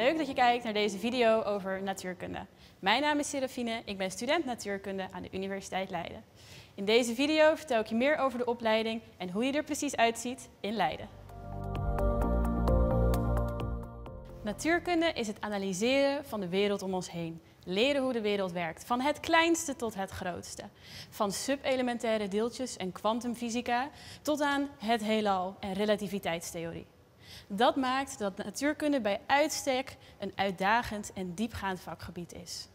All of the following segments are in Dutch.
Leuk dat je kijkt naar deze video over natuurkunde. Mijn naam is Serafine, ik ben student natuurkunde aan de Universiteit Leiden. In deze video vertel ik je meer over de opleiding en hoe die er precies uitziet in Leiden. Natuurkunde is het analyseren van de wereld om ons heen. Leren hoe de wereld werkt, van het kleinste tot het grootste. Van subelementaire deeltjes en kwantumfysica tot aan het heelal en relativiteitstheorie. Dat maakt dat natuurkunde bij uitstek een uitdagend en diepgaand vakgebied is.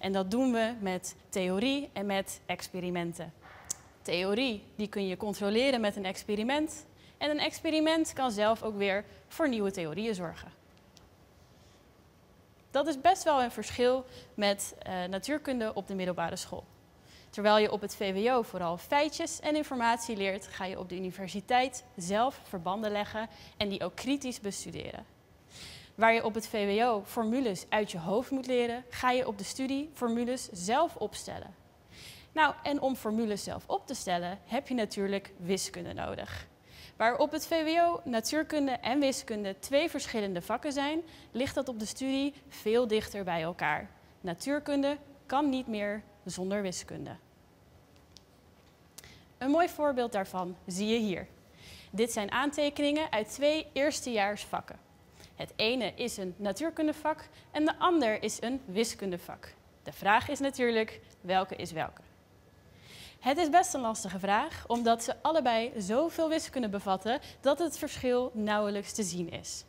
En dat doen we met theorie en met experimenten. Theorie die kun je controleren met een experiment. En een experiment kan zelf ook weer voor nieuwe theorieën zorgen. Dat is best wel een verschil met uh, natuurkunde op de middelbare school. Terwijl je op het VWO vooral feitjes en informatie leert, ga je op de universiteit zelf verbanden leggen en die ook kritisch bestuderen. Waar je op het VWO formules uit je hoofd moet leren, ga je op de studie formules zelf opstellen. Nou, en om formules zelf op te stellen heb je natuurlijk wiskunde nodig. Waar op het VWO natuurkunde en wiskunde twee verschillende vakken zijn, ligt dat op de studie veel dichter bij elkaar. Natuurkunde kan niet meer zonder wiskunde. Een mooi voorbeeld daarvan zie je hier. Dit zijn aantekeningen uit twee eerstejaarsvakken. Het ene is een natuurkundevak en de ander is een wiskundevak. De vraag is natuurlijk, welke is welke? Het is best een lastige vraag, omdat ze allebei zoveel wiskunde bevatten dat het verschil nauwelijks te zien is.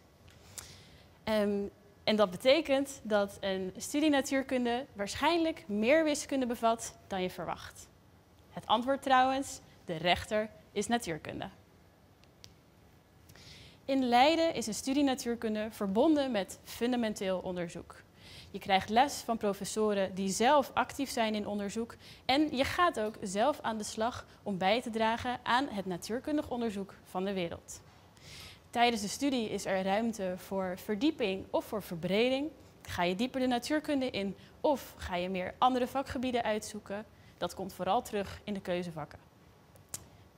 Um, en dat betekent dat een studie natuurkunde waarschijnlijk meer wiskunde bevat dan je verwacht. Het antwoord trouwens, de rechter, is natuurkunde. In Leiden is een studie natuurkunde verbonden met fundamenteel onderzoek. Je krijgt les van professoren die zelf actief zijn in onderzoek en je gaat ook zelf aan de slag om bij te dragen aan het natuurkundig onderzoek van de wereld. Tijdens de studie is er ruimte voor verdieping of voor verbreding. Ga je dieper de natuurkunde in of ga je meer andere vakgebieden uitzoeken? Dat komt vooral terug in de keuzevakken.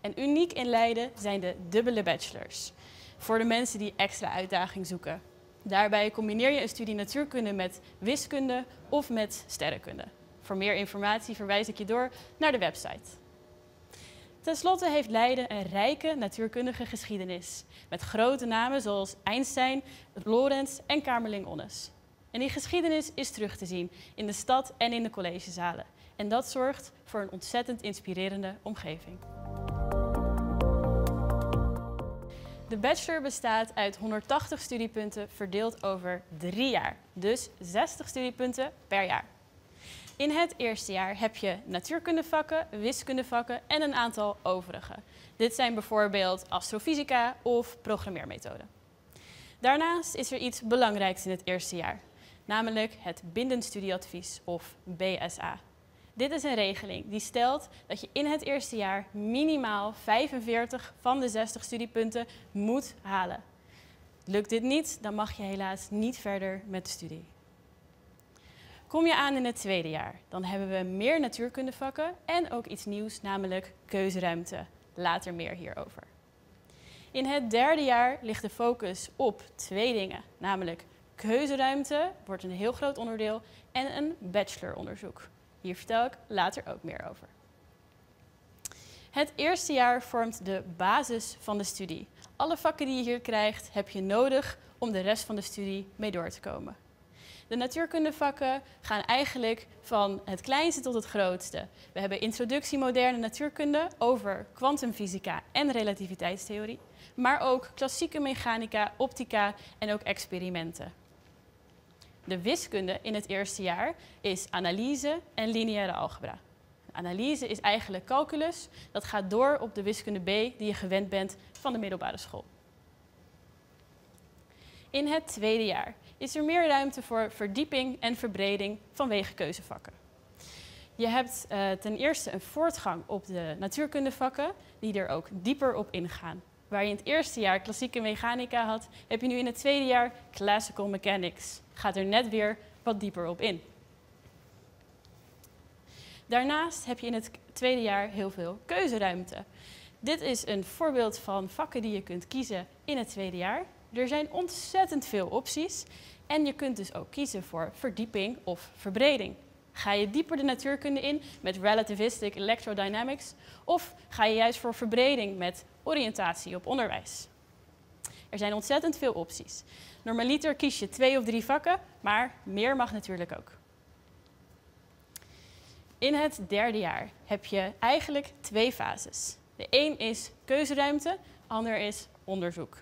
En uniek in Leiden zijn de dubbele bachelors. Voor de mensen die extra uitdaging zoeken. Daarbij combineer je een studie natuurkunde met wiskunde of met sterrenkunde. Voor meer informatie verwijs ik je door naar de website. Ten slotte heeft Leiden een rijke natuurkundige geschiedenis. Met grote namen zoals Einstein, Lorentz en Kamerling-Onnes. En die geschiedenis is terug te zien in de stad en in de collegezalen. En dat zorgt voor een ontzettend inspirerende omgeving. De bachelor bestaat uit 180 studiepunten verdeeld over drie jaar. Dus 60 studiepunten per jaar. In het eerste jaar heb je natuurkundevakken, wiskundevakken en een aantal overige. Dit zijn bijvoorbeeld astrofysica of programmeermethoden. Daarnaast is er iets belangrijks in het eerste jaar, namelijk het bindend studieadvies of BSA. Dit is een regeling die stelt dat je in het eerste jaar minimaal 45 van de 60 studiepunten moet halen. Lukt dit niet, dan mag je helaas niet verder met de studie. Kom je aan in het tweede jaar, dan hebben we meer natuurkundevakken en ook iets nieuws, namelijk keuzeruimte. Later meer hierover. In het derde jaar ligt de focus op twee dingen, namelijk keuzeruimte, wordt een heel groot onderdeel, en een bacheloronderzoek. Hier vertel ik later ook meer over. Het eerste jaar vormt de basis van de studie. Alle vakken die je hier krijgt heb je nodig om de rest van de studie mee door te komen. De natuurkundevakken gaan eigenlijk van het kleinste tot het grootste. We hebben introductie moderne natuurkunde over kwantumfysica en relativiteitstheorie, maar ook klassieke mechanica, optica en ook experimenten. De wiskunde in het eerste jaar is analyse en lineaire algebra. Analyse is eigenlijk calculus. Dat gaat door op de wiskunde B die je gewend bent van de middelbare school. In het tweede jaar is er meer ruimte voor verdieping en verbreding vanwege keuzevakken. Je hebt uh, ten eerste een voortgang op de natuurkundevakken die er ook dieper op ingaan. Waar je in het eerste jaar klassieke mechanica had, heb je nu in het tweede jaar classical mechanics. Gaat er net weer wat dieper op in. Daarnaast heb je in het tweede jaar heel veel keuzeruimte. Dit is een voorbeeld van vakken die je kunt kiezen in het tweede jaar. Er zijn ontzettend veel opties. En je kunt dus ook kiezen voor verdieping of verbreding. Ga je dieper de natuurkunde in met relativistic electrodynamics of ga je juist voor verbreding met oriëntatie op onderwijs? Er zijn ontzettend veel opties. Normaliter kies je twee of drie vakken, maar meer mag natuurlijk ook. In het derde jaar heb je eigenlijk twee fases. De een is keuzeruimte, ander is onderzoek.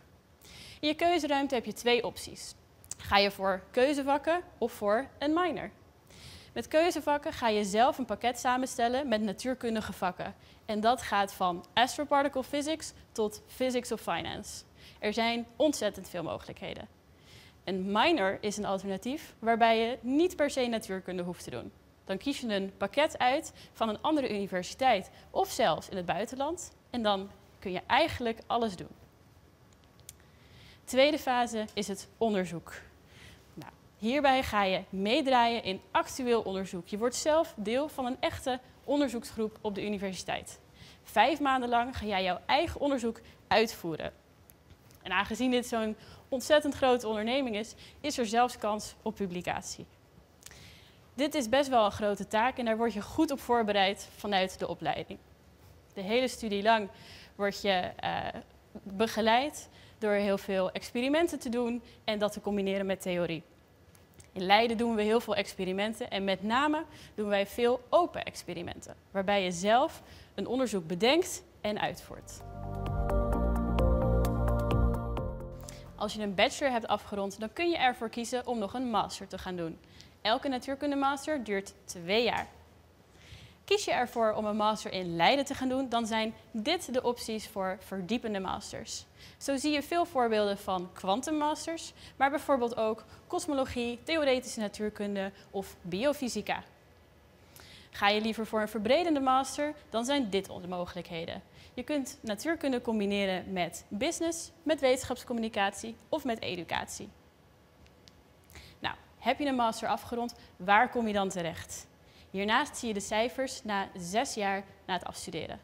In je keuzeruimte heb je twee opties. Ga je voor keuzevakken of voor een minor? Met keuzevakken ga je zelf een pakket samenstellen met natuurkundige vakken. En dat gaat van astroparticle physics tot physics of finance. Er zijn ontzettend veel mogelijkheden. Een minor is een alternatief waarbij je niet per se natuurkunde hoeft te doen. Dan kies je een pakket uit van een andere universiteit of zelfs in het buitenland. En dan kun je eigenlijk alles doen. Tweede fase is het onderzoek. Nou, hierbij ga je meedraaien in actueel onderzoek. Je wordt zelf deel van een echte onderzoeksgroep op de universiteit. Vijf maanden lang ga jij jouw eigen onderzoek uitvoeren. En aangezien dit zo'n ontzettend grote onderneming is, is er zelfs kans op publicatie. Dit is best wel een grote taak en daar word je goed op voorbereid vanuit de opleiding. De hele studie lang word je uh, begeleid door heel veel experimenten te doen en dat te combineren met theorie. In Leiden doen we heel veel experimenten en met name doen wij veel open experimenten, waarbij je zelf een onderzoek bedenkt en uitvoert. Als je een bachelor hebt afgerond, dan kun je ervoor kiezen om nog een master te gaan doen. Elke natuurkundemaster duurt twee jaar. Kies je ervoor om een master in Leiden te gaan doen, dan zijn dit de opties voor verdiepende masters. Zo zie je veel voorbeelden van kwantummasters, maar bijvoorbeeld ook kosmologie, theoretische natuurkunde of biofysica. Ga je liever voor een verbredende master, dan zijn dit onze mogelijkheden. Je kunt natuurkunde combineren met business, met wetenschapscommunicatie of met educatie. Nou, heb je een master afgerond, waar kom je dan terecht? Hiernaast zie je de cijfers na zes jaar na het afstuderen.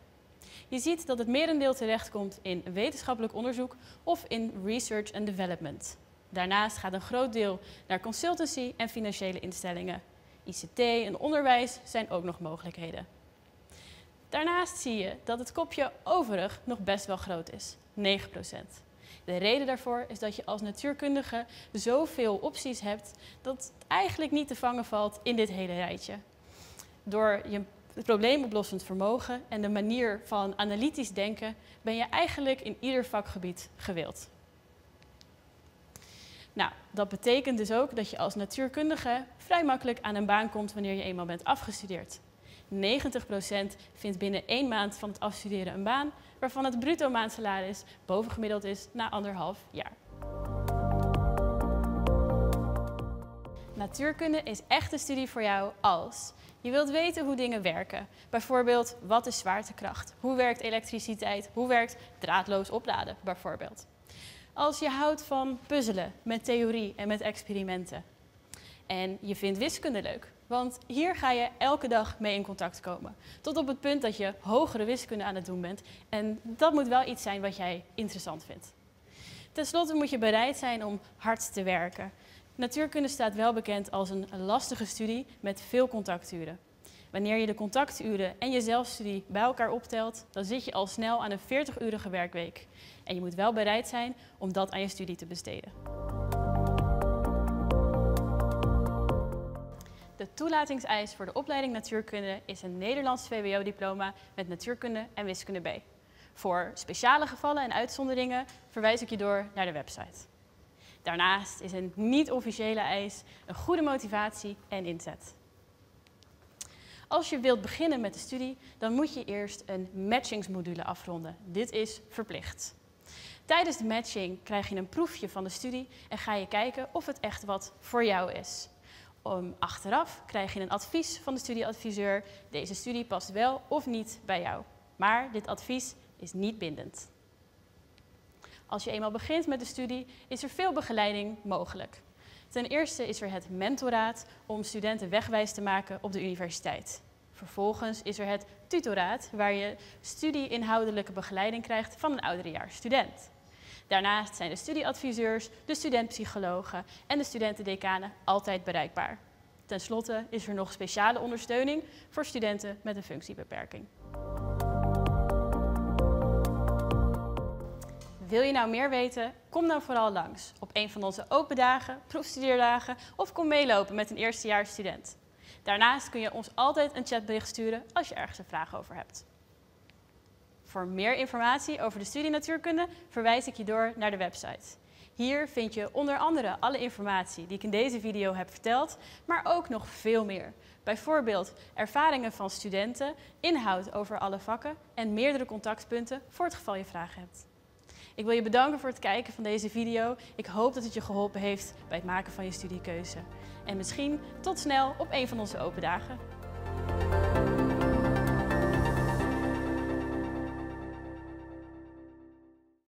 Je ziet dat het merendeel terechtkomt in wetenschappelijk onderzoek of in research and development. Daarnaast gaat een groot deel naar consultancy en financiële instellingen. ICT en onderwijs zijn ook nog mogelijkheden. Daarnaast zie je dat het kopje overig nog best wel groot is, 9%. De reden daarvoor is dat je als natuurkundige zoveel opties hebt dat het eigenlijk niet te vangen valt in dit hele rijtje. Door je probleemoplossend vermogen en de manier van analytisch denken ben je eigenlijk in ieder vakgebied gewild. Nou, dat betekent dus ook dat je als natuurkundige vrij makkelijk aan een baan komt wanneer je eenmaal bent afgestudeerd. 90% vindt binnen één maand van het afstuderen een baan, waarvan het bruto maandsalaris bovengemiddeld is na anderhalf jaar. Natuurkunde is echt een studie voor jou als je wilt weten hoe dingen werken. Bijvoorbeeld, wat is zwaartekracht? Hoe werkt elektriciteit? Hoe werkt draadloos opladen, bijvoorbeeld? Als je houdt van puzzelen met theorie en met experimenten. En je vindt wiskunde leuk, want hier ga je elke dag mee in contact komen. Tot op het punt dat je hogere wiskunde aan het doen bent. En dat moet wel iets zijn wat jij interessant vindt. Ten slotte moet je bereid zijn om hard te werken. Natuurkunde staat wel bekend als een lastige studie met veel contacturen. Wanneer je de contacturen en je zelfstudie bij elkaar optelt, dan zit je al snel aan een 40-urige werkweek. En je moet wel bereid zijn om dat aan je studie te besteden. De toelatingseis voor de opleiding natuurkunde is een Nederlands VWO-diploma met natuurkunde en wiskunde B. Voor speciale gevallen en uitzonderingen verwijs ik je door naar de website. Daarnaast is een niet-officiële eis een goede motivatie en inzet. Als je wilt beginnen met de studie, dan moet je eerst een matchingsmodule afronden. Dit is verplicht. Tijdens de matching krijg je een proefje van de studie en ga je kijken of het echt wat voor jou is. Om, achteraf krijg je een advies van de studieadviseur. Deze studie past wel of niet bij jou. Maar dit advies is niet bindend. Als je eenmaal begint met de studie, is er veel begeleiding mogelijk. Ten eerste is er het mentoraat om studenten wegwijs te maken op de universiteit. Vervolgens is er het tutoraat, waar je studie-inhoudelijke begeleiding krijgt van een ouderejaars student. Daarnaast zijn de studieadviseurs, de studentpsychologen en de studentendecanen altijd bereikbaar. Ten slotte is er nog speciale ondersteuning voor studenten met een functiebeperking. Wil je nou meer weten? Kom dan vooral langs op een van onze open dagen, proefstudeerdagen of kom meelopen met een eerstejaars student. Daarnaast kun je ons altijd een chatbericht sturen als je ergens een vraag over hebt. Voor meer informatie over de studie natuurkunde verwijs ik je door naar de website. Hier vind je onder andere alle informatie die ik in deze video heb verteld, maar ook nog veel meer. Bijvoorbeeld ervaringen van studenten, inhoud over alle vakken en meerdere contactpunten voor het geval je vragen hebt. Ik wil je bedanken voor het kijken van deze video. Ik hoop dat het je geholpen heeft bij het maken van je studiekeuze. En misschien tot snel op een van onze open dagen.